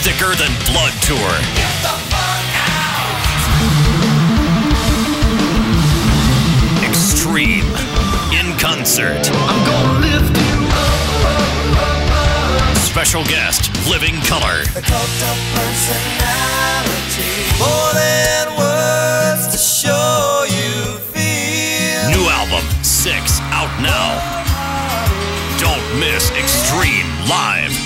Thicker Than Blood Tour. Extreme in concert. I'm gonna lift you Special guest, Living Color. New album, Six, out now. Don't miss Extreme live